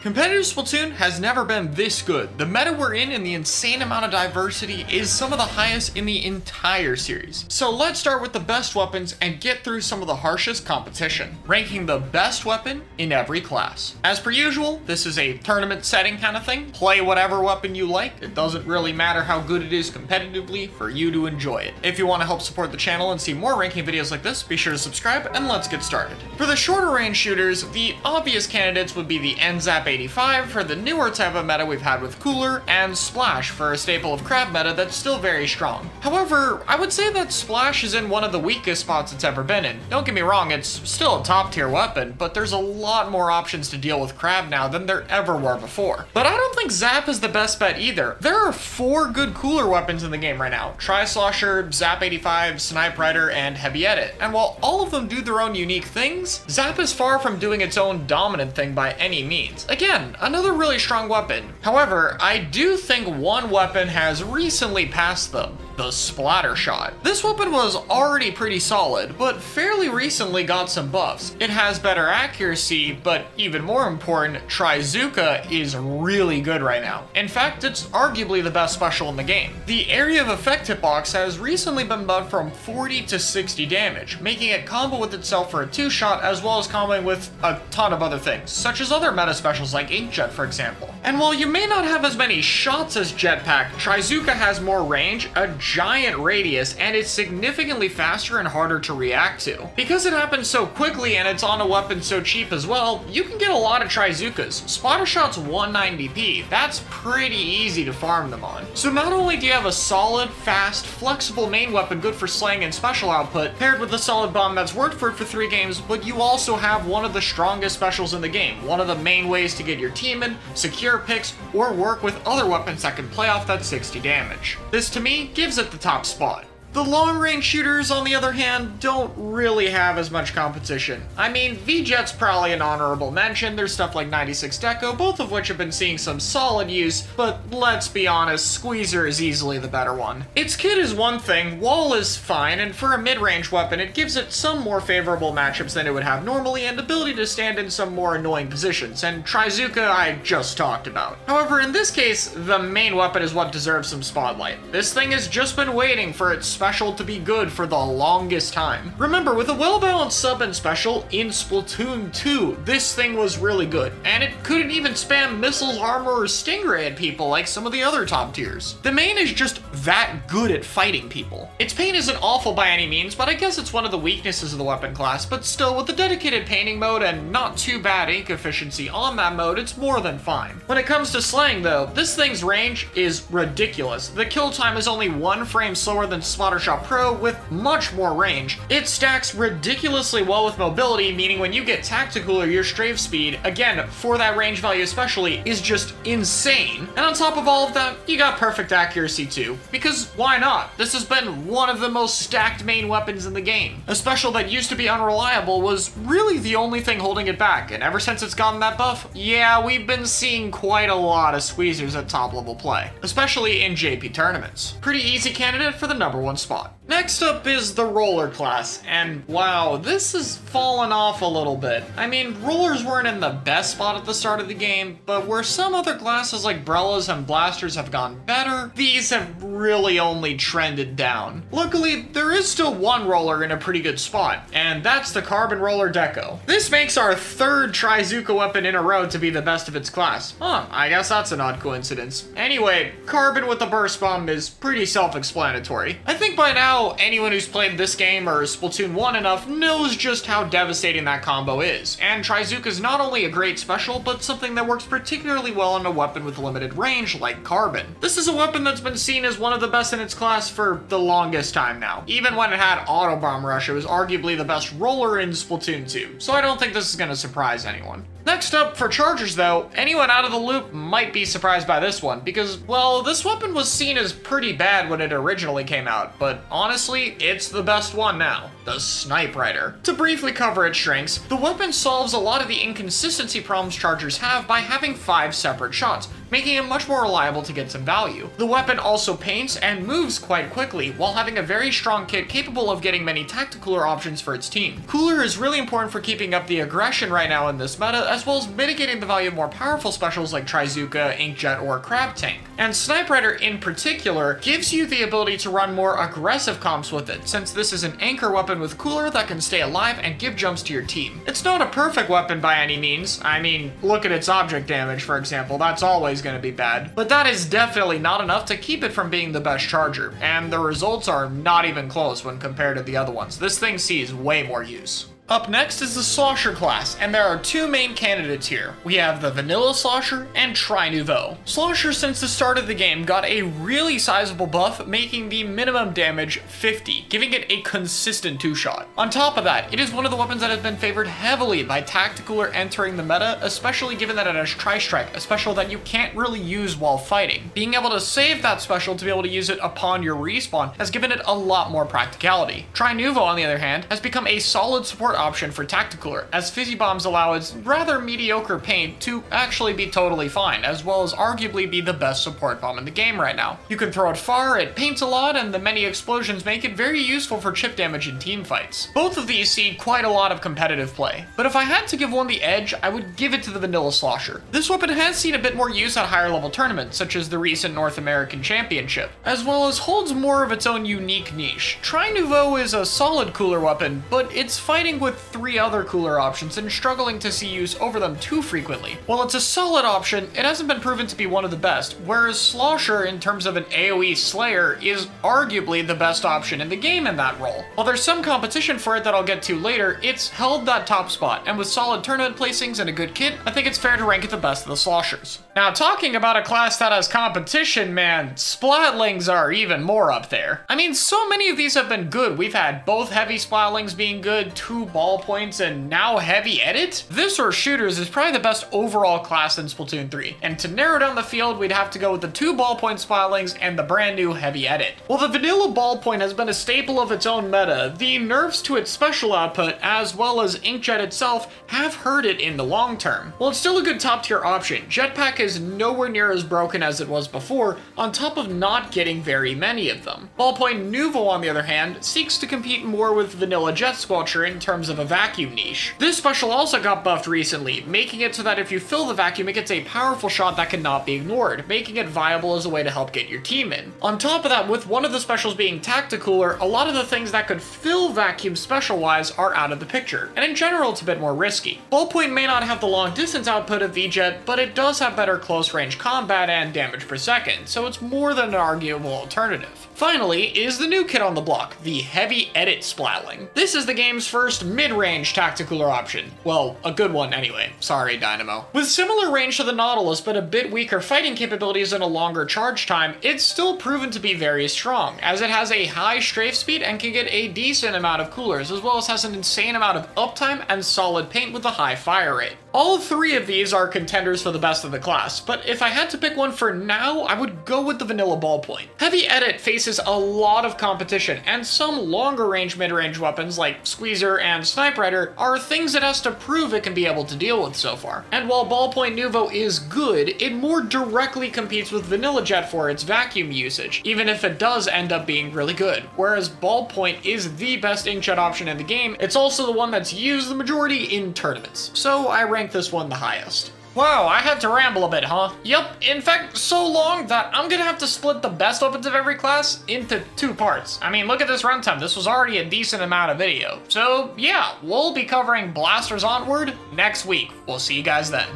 Competitive Splatoon has never been this good. The meta we're in and the insane amount of diversity is some of the highest in the entire series. So let's start with the best weapons and get through some of the harshest competition, ranking the best weapon in every class. As per usual, this is a tournament setting kind of thing. Play whatever weapon you like. It doesn't really matter how good it is competitively for you to enjoy it. If you want to help support the channel and see more ranking videos like this, be sure to subscribe and let's get started. For the shorter range shooters, the obvious candidates would be the NZAP 85 for the newer type of meta we've had with Cooler, and Splash for a staple of Crab meta that's still very strong. However, I would say that Splash is in one of the weakest spots it's ever been in. Don't get me wrong, it's still a top tier weapon, but there's a lot more options to deal with Crab now than there ever were before. But I don't think Zap is the best bet either. There are four good Cooler weapons in the game right now. Tri-Slosher, Zap 85, Snipewriter, and Heavy Edit. And while all of them do their own unique things, Zap is far from doing its own dominant thing by any means. Again, another really strong weapon. However, I do think one weapon has recently passed them the Splattershot. This weapon was already pretty solid, but fairly recently got some buffs. It has better accuracy, but even more important, Trizooka is really good right now. In fact, it's arguably the best special in the game. The area of effect hitbox has recently been buffed from 40 to 60 damage, making it combo with itself for a two-shot as well as comboing with a ton of other things, such as other meta specials like Inkjet for example. And while you may not have as many shots as Jetpack, Trizooka has more range, a giant radius, and it's significantly faster and harder to react to. Because it happens so quickly and it's on a weapon so cheap as well, you can get a lot of Trizookas. Spotter shot's 190p, that's pretty easy to farm them on. So not only do you have a solid, fast, flexible main weapon good for slaying and special output, paired with a solid bomb that's worked for it for three games, but you also have one of the strongest specials in the game, one of the main ways to get your team in, secure picks, or work with other weapons that can play off that 60 damage. This to me gives it the top spot. The long-range shooters, on the other hand, don't really have as much competition. I mean, V-Jet's probably an honorable mention, there's stuff like 96 Deco, both of which have been seeing some solid use, but let's be honest, Squeezer is easily the better one. Its kit is one thing, Wall is fine, and for a mid-range weapon, it gives it some more favorable matchups than it would have normally, and ability to stand in some more annoying positions, and Trizooka I just talked about. However, in this case, the main weapon is what deserves some spotlight. This thing has just been waiting for its special to be good for the longest time. Remember, with a well-balanced sub and special in Splatoon 2, this thing was really good, and it couldn't even spam missiles, armor, or stingray at people like some of the other top tiers. The main is just that good at fighting people. Its paint isn't awful by any means, but I guess it's one of the weaknesses of the weapon class, but still, with the dedicated painting mode and not too bad ink efficiency on that mode, it's more than fine. When it comes to slaying though, this thing's range is ridiculous. The kill time is only one frame slower than Spot Pro with much more range. It stacks ridiculously well with mobility, meaning when you get tactical or your strafe speed, again, for that range value especially, is just insane. And on top of all of that, you got perfect accuracy too. Because why not? This has been one of the most stacked main weapons in the game. A special that used to be unreliable was really the only thing holding it back, and ever since it's gotten that buff, yeah, we've been seeing quite a lot of squeezers at top level play, especially in JP tournaments. Pretty easy candidate for the number one spot. Next up is the roller class, and wow, this has fallen off a little bit. I mean, rollers weren't in the best spot at the start of the game, but where some other classes like Brellas and Blasters have gone better, these have really only trended down. Luckily, there is still one roller in a pretty good spot, and that's the Carbon Roller Deco. This makes our third Trizooka weapon in a row to be the best of its class. Huh, I guess that's an odd coincidence. Anyway, Carbon with the Burst Bomb is pretty self-explanatory. I think by now, anyone who's played this game or Splatoon 1 enough knows just how devastating that combo is, and Trizooka is not only a great special, but something that works particularly well on a weapon with limited range like Carbon. This is a weapon that's been seen as one of the best in its class for the longest time now. Even when it had Auto Bomb Rush, it was arguably the best roller in Splatoon 2, so I don't think this is going to surprise anyone. Next up, for Chargers though, anyone out of the loop might be surprised by this one, because, well, this weapon was seen as pretty bad when it originally came out, but honestly, it's the best one now, the Snipewriter. To briefly cover its strengths, the weapon solves a lot of the inconsistency problems Chargers have by having five separate shots, making it much more reliable to get some value. The weapon also paints and moves quite quickly, while having a very strong kit capable of getting many tactical options for its team. Cooler is really important for keeping up the aggression right now in this meta, as well as mitigating the value of more powerful specials like Trizooka, Inkjet, or Crab Tank. And Snipewriter in particular gives you the ability to run more aggressive comps with it, since this is an anchor weapon with Cooler that can stay alive and give jumps to your team. It's not a perfect weapon by any means. I mean, look at its object damage, for example. That's always going to be bad. But that is definitely not enough to keep it from being the best charger, and the results are not even close when compared to the other ones. This thing sees way more use. Up next is the Slosher class, and there are two main candidates here. We have the Vanilla Slosher and Tri-Nouveau. Slosher since the start of the game got a really sizable buff, making the minimum damage 50, giving it a consistent two-shot. On top of that, it is one of the weapons that has been favored heavily by Tacticooler entering the meta, especially given that it has Tri-Strike, a special that you can't really use while fighting. Being able to save that special to be able to use it upon your respawn has given it a lot more practicality. Tri-Nouveau, on the other hand, has become a solid support option for Tacticooler, as Fizzy Bombs allow its rather mediocre paint to actually be totally fine, as well as arguably be the best support bomb in the game right now. You can throw it far, it paints a lot, and the many explosions make it very useful for chip damage in team fights. Both of these see quite a lot of competitive play, but if I had to give one the edge, I would give it to the Vanilla Slosher. This weapon has seen a bit more use at higher level tournaments, such as the recent North American Championship, as well as holds more of its own unique niche. Tri-Nouveau is a solid cooler weapon, but it's fighting with with three other cooler options and struggling to see use over them too frequently. While it's a solid option, it hasn't been proven to be one of the best, whereas Slosher, in terms of an AoE slayer, is arguably the best option in the game in that role. While there's some competition for it that I'll get to later, it's held that top spot, and with solid tournament placings and a good kit, I think it's fair to rank it the best of the Sloshers. Now, talking about a class that has competition, man, Splatlings are even more up there. I mean, so many of these have been good. We've had both heavy Splatlings being good, two ballpoints, and now heavy edit? This or shooters is probably the best overall class in Splatoon 3. And to narrow down the field, we'd have to go with the two ballpoint Splatlings and the brand new heavy edit. While the vanilla ballpoint has been a staple of its own meta, the nerfs to its special output, as well as Inkjet itself, have hurt it in the long term. While it's still a good top tier option, Jetpack is nowhere near as broken as it was before, on top of not getting very many of them. Ballpoint Nouveau, on the other hand, seeks to compete more with vanilla Jet Squelcher in terms terms of a vacuum niche. This special also got buffed recently, making it so that if you fill the vacuum, it gets a powerful shot that cannot be ignored, making it viable as a way to help get your team in. On top of that, with one of the specials being Tacticooler, a lot of the things that could fill vacuum special-wise are out of the picture, and in general, it's a bit more risky. Ballpoint may not have the long distance output of V-Jet, but it does have better close range combat and damage per second, so it's more than an arguable alternative. Finally, is the new kid on the block, the Heavy Edit Splatling. This is the game's first mid-range tacticooler option. Well, a good one anyway. Sorry, Dynamo. With similar range to the Nautilus, but a bit weaker fighting capabilities and a longer charge time, it's still proven to be very strong, as it has a high strafe speed and can get a decent amount of coolers, as well as has an insane amount of uptime and solid paint with a high fire rate. All three of these are contenders for the best of the class, but if I had to pick one for now, I would go with the vanilla ballpoint. Heavy Edit faces a lot of competition, and some longer range mid-range weapons like Squeezer and Snipewriter are things it has to prove it can be able to deal with so far. And while Ballpoint Nouveau is good, it more directly competes with Vanilla Jet for its vacuum usage, even if it does end up being really good. Whereas Ballpoint is the best inkjet option in the game, it's also the one that's used the majority in tournaments. So I rank this one the highest. Wow, I had to ramble a bit, huh? Yep, in fact, so long that I'm gonna have to split the best weapons of every class into two parts. I mean, look at this runtime. This was already a decent amount of video. So, yeah, we'll be covering Blasters Onward next week. We'll see you guys then.